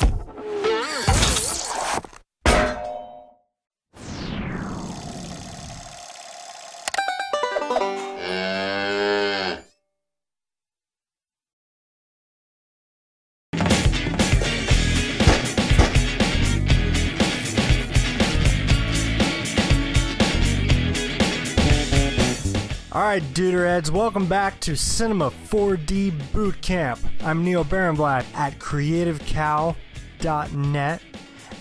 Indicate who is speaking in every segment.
Speaker 1: Oops. Alright, Duderheads, welcome back to Cinema 4D Bootcamp. I'm Neal Barenblat at CreativeCow.net,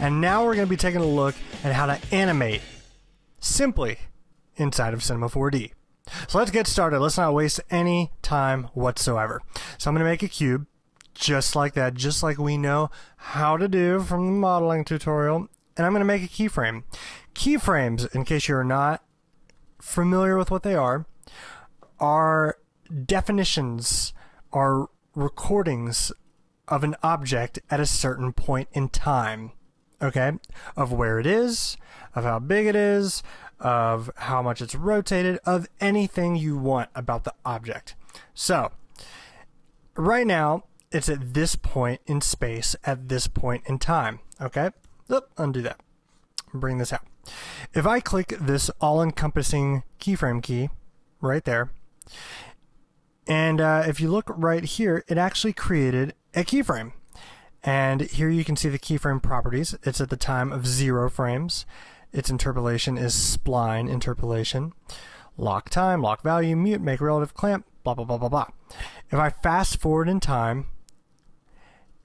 Speaker 1: and now we're going to be taking a look at how to animate simply inside of Cinema 4D. So let's get started. Let's not waste any time whatsoever. So I'm going to make a cube just like that, just like we know how to do from the modeling tutorial, and I'm going to make a keyframe. Keyframes, in case you're not familiar with what they are, are definitions, are recordings of an object at a certain point in time. Okay? Of where it is, of how big it is, of how much it's rotated, of anything you want about the object. So, right now, it's at this point in space at this point in time. Okay? Oop, undo that. Bring this out. If I click this all encompassing keyframe key right there, and uh, if you look right here, it actually created a keyframe. And here you can see the keyframe properties. It's at the time of zero frames. Its interpolation is spline interpolation. Lock time, lock value, mute, make relative clamp, blah, blah, blah, blah, blah. If I fast forward in time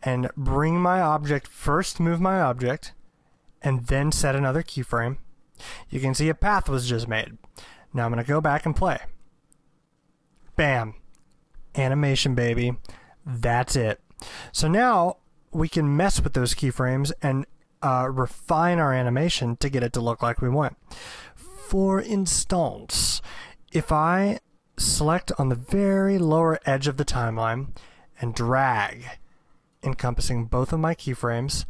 Speaker 1: and bring my object, first move my object, and then set another keyframe, you can see a path was just made. Now I'm going to go back and play. Bam. Animation, baby. That's it. So now we can mess with those keyframes and uh, refine our animation to get it to look like we want. For instance, if I select on the very lower edge of the timeline and drag, encompassing both of my keyframes,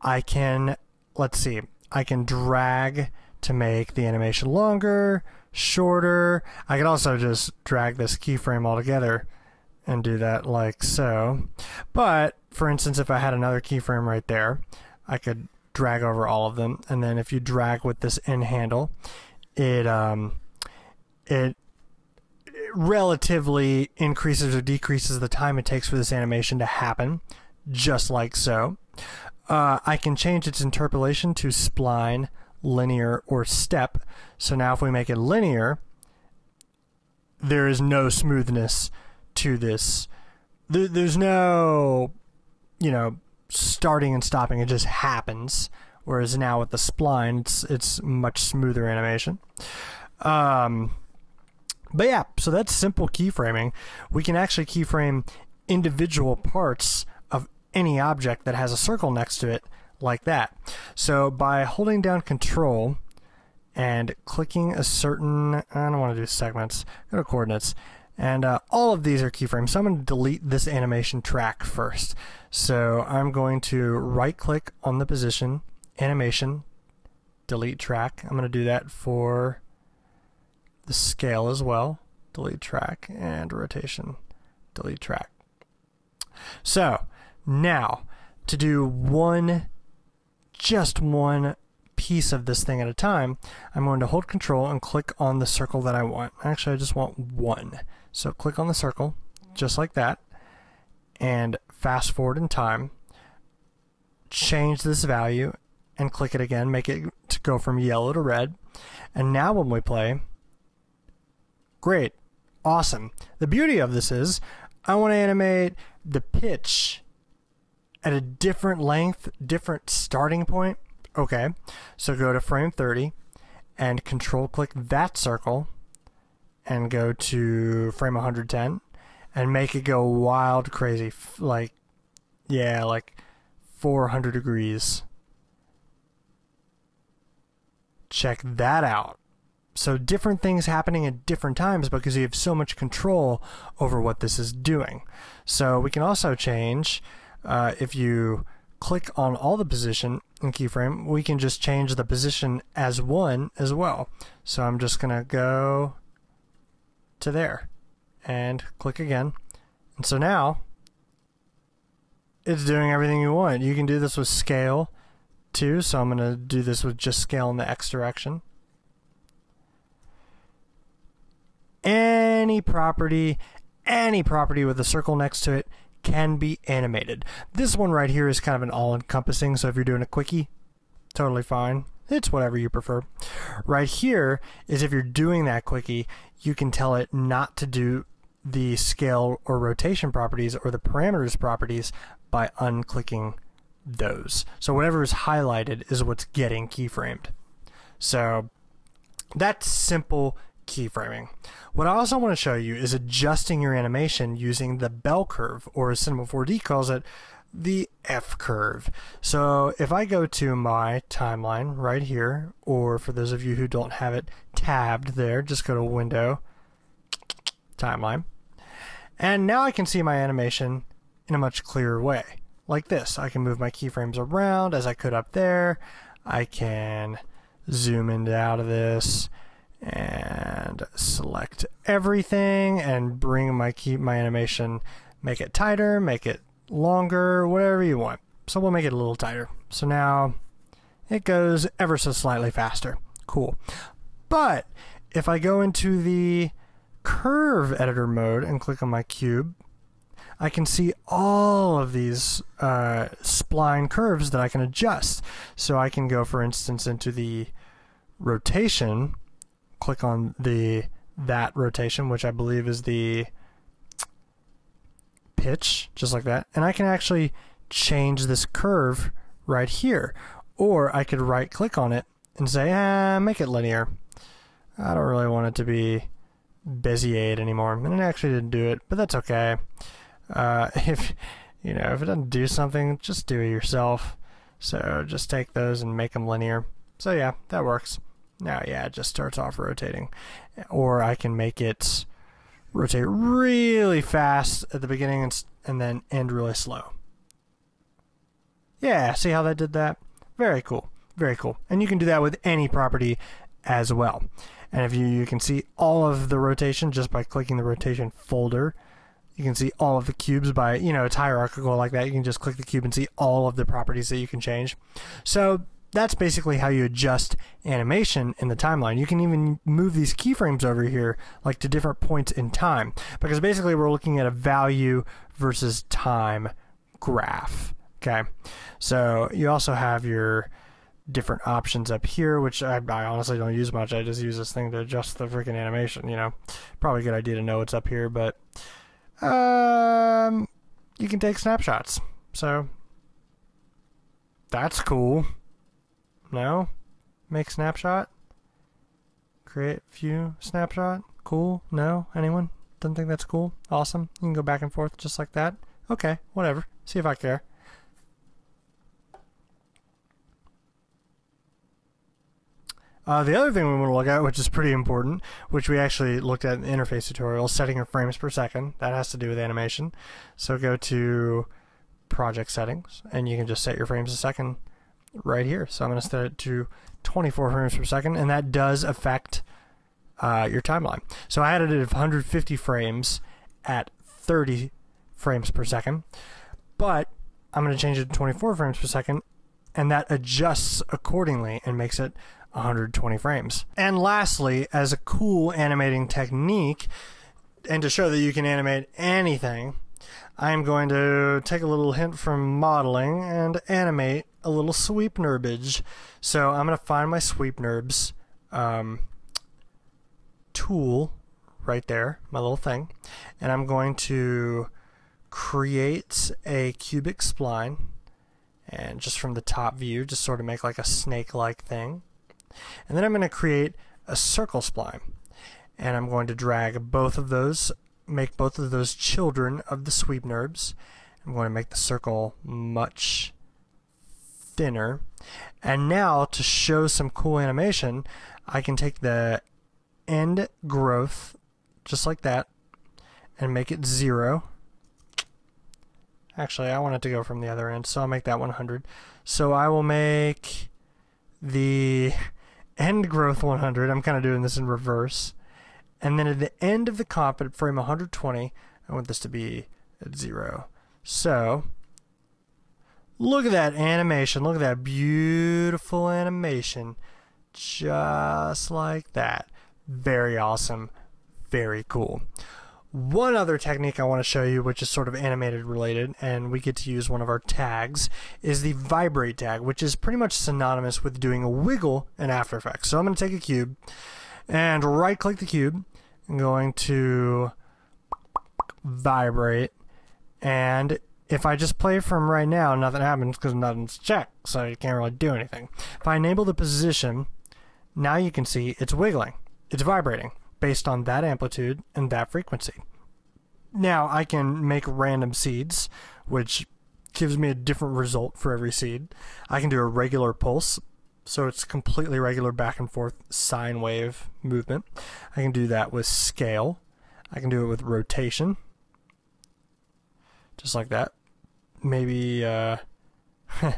Speaker 1: I can, let's see, I can drag to make the animation longer, shorter. I could also just drag this keyframe all together and do that like so. But, for instance, if I had another keyframe right there, I could drag over all of them. And then if you drag with this N handle, it, um, it relatively increases or decreases the time it takes for this animation to happen, just like so. Uh, I can change its interpolation to spline linear, or step. So now if we make it linear, there is no smoothness to this. There, there's no, you know, starting and stopping. It just happens. Whereas now with the spline, it's, it's much smoother animation. Um, but yeah, so that's simple keyframing. We can actually keyframe individual parts of any object that has a circle next to it like that. So by holding down control and clicking a certain, I don't want to do segments, go to coordinates, and uh, all of these are keyframes. So I'm going to delete this animation track first. So I'm going to right click on the position, animation, delete track. I'm going to do that for the scale as well. Delete track and rotation, delete track. So now to do one just one piece of this thing at a time, I'm going to hold control and click on the circle that I want. Actually, I just want one. So click on the circle, just like that, and fast forward in time, change this value, and click it again, make it to go from yellow to red. And now when we play, great, awesome. The beauty of this is, I want to animate the pitch at a different length, different starting point. Okay, so go to frame 30 and control click that circle and go to frame 110 and make it go wild crazy like yeah like 400 degrees. Check that out. So different things happening at different times because you have so much control over what this is doing. So we can also change uh, if you click on all the position in keyframe, we can just change the position as one as well. So I'm just going to go to there and click again. And so now it's doing everything you want. You can do this with scale too, so I'm going to do this with just scale in the x direction. Any property, any property with a circle next to it can be animated. This one right here is kind of an all-encompassing, so if you're doing a quickie, totally fine. It's whatever you prefer. Right here is if you're doing that quickie, you can tell it not to do the scale or rotation properties or the parameters properties by unclicking those. So whatever is highlighted is what's getting keyframed. So that's simple keyframing. What I also want to show you is adjusting your animation using the bell curve, or as Cinema 4D calls it, the F curve. So if I go to my timeline right here, or for those of you who don't have it tabbed there, just go to Window, Timeline. And now I can see my animation in a much clearer way. Like this. I can move my keyframes around as I could up there. I can zoom in and out of this and select everything and bring my key my animation. Make it tighter make it longer whatever you want. So we'll make it a little tighter. So now it goes ever so slightly faster. Cool. But if I go into the curve editor mode and click on my cube I can see all of these uh, spline curves that I can adjust. So I can go for instance into the rotation click on the that rotation, which I believe is the pitch, just like that. And I can actually change this curve right here. Or I could right click on it and say, ah, make it linear. I don't really want it to be Bezier anymore. And it actually didn't do it, but that's okay. Uh, if, you know, if it doesn't do something, just do it yourself. So just take those and make them linear. So yeah, that works. Now, yeah, it just starts off rotating. Or I can make it rotate really fast at the beginning and, and then end really slow. Yeah, see how that did that? Very cool. Very cool. And you can do that with any property as well. And if you, you can see all of the rotation just by clicking the rotation folder. You can see all of the cubes by, you know, it's hierarchical like that. You can just click the cube and see all of the properties that you can change. So that's basically how you adjust animation in the timeline. You can even move these keyframes over here like to different points in time because basically we're looking at a value versus time graph. Okay, so you also have your different options up here, which I, I, honestly don't use much. I just use this thing to adjust the freaking animation. You know, probably a good idea to know what's up here, but um, you can take snapshots. So that's cool. No? Make snapshot? Create view snapshot? Cool? No? Anyone? Doesn't think that's cool? Awesome. You can go back and forth just like that? Okay, whatever. See if I care. Uh, the other thing we want to look at, which is pretty important, which we actually looked at in the interface tutorial, setting your frames per second. That has to do with animation. So go to project settings, and you can just set your frames a second right here. So I'm going to set it to 24 frames per second, and that does affect uh, your timeline. So I had it at 150 frames at 30 frames per second, but I'm going to change it to 24 frames per second, and that adjusts accordingly and makes it 120 frames. And lastly, as a cool animating technique, and to show that you can animate anything, I'm going to take a little hint from modeling and animate a little sweep nurbage. So I'm going to find my sweep nurbs um, tool right there, my little thing, and I'm going to create a cubic spline and just from the top view just sort of make like a snake-like thing. And then I'm going to create a circle spline and I'm going to drag both of those make both of those children of the sweep NURBS. I'm going to make the circle much thinner. And now to show some cool animation, I can take the end growth just like that and make it zero. Actually, I want it to go from the other end, so I'll make that 100. So I will make the end growth 100. I'm kind of doing this in reverse. And then at the end of the comp at frame 120, I want this to be at zero. So Look at that animation. Look at that beautiful animation. Just like that. Very awesome. Very cool. One other technique I want to show you, which is sort of animated related, and we get to use one of our tags, is the vibrate tag, which is pretty much synonymous with doing a wiggle in After Effects. So I'm going to take a cube and right click the cube. I'm going to vibrate, and if I just play from right now, nothing happens because nothing's checked, so you can't really do anything. If I enable the position, now you can see it's wiggling. It's vibrating based on that amplitude and that frequency. Now I can make random seeds, which gives me a different result for every seed. I can do a regular pulse, so it's completely regular back and forth sine wave movement. I can do that with scale. I can do it with rotation, just like that. Maybe uh,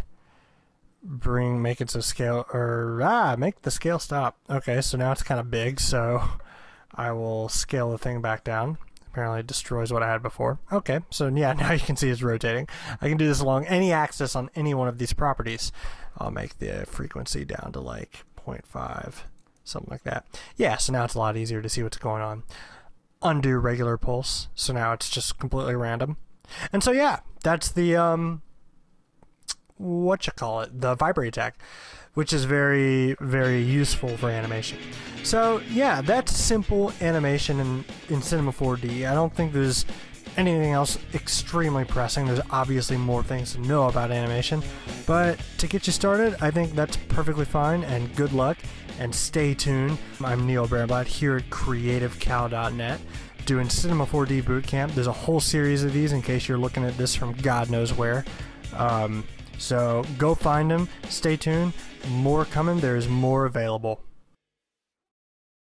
Speaker 1: bring make it so scale or ah make the scale stop. Okay, so now it's kind of big, so I will scale the thing back down. Apparently it destroys what I had before. Okay, so yeah, now you can see it's rotating. I can do this along any axis on any one of these properties. I'll make the frequency down to like 0.5, something like that. Yeah, so now it's a lot easier to see what's going on. Undo regular pulse, so now it's just completely random. And so yeah, that's the um, what you call it, the vibrate attack, which is very, very useful for animation. So yeah, that's simple animation in, in Cinema 4D. I don't think there's anything else extremely pressing. There's obviously more things to know about animation, but to get you started, I think that's perfectly fine, and good luck, and stay tuned. I'm Neal Barenblat here at CreativeCow.net doing Cinema 4D Bootcamp. There's a whole series of these in case you're looking at this from God knows where. Um, so go find them, stay tuned, more coming, there's more available.